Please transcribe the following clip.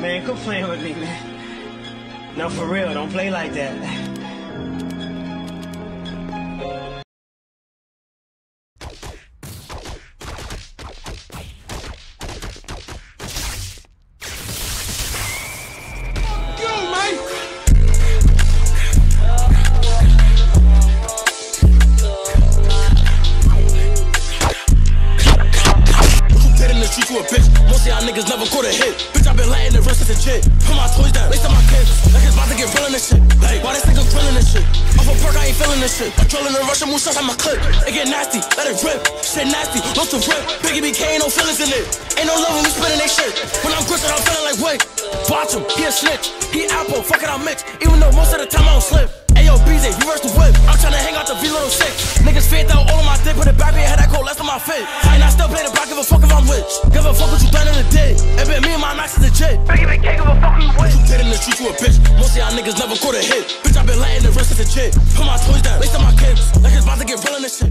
Man, quit playing with me, man. No, for real, don't play like that. you a bitch. Of y'all niggas never caught a hit. Bitch, I been letting the rest of the shit. Put my toys down, lace up my kids. Like it's about to get real in this shit. Like, why this nigga grilling this shit? Off a perk, I ain't feeling this shit. Trolling and rushing moves on my clip. It get nasty, let it rip. Shit nasty, lost to rip. Biggie BK ain't no feelings in it. Ain't no love when we spinning they shit. When I'm gripping, I'm feeling like wait. Watch him, he a snitch. He apple, fuck it, I mix. Even though most of the time I don't slip. Ayo, BZ, reverse the whip. I'm tryna hang out the V little six. Niggas faint out all of my dick, put it back in your head, my fit. And I still play the back, give a fuck if I'm rich. Give a fuck what you done in the day. It been me and my max is legit. Biggie big can't give a fuck who you with. You did in the street, you a bitch. Most of y'all niggas never caught a hit. Bitch, I been letting the rest of the shit. Put my toys down, lace up my kids. Like it's about to get real in this shit.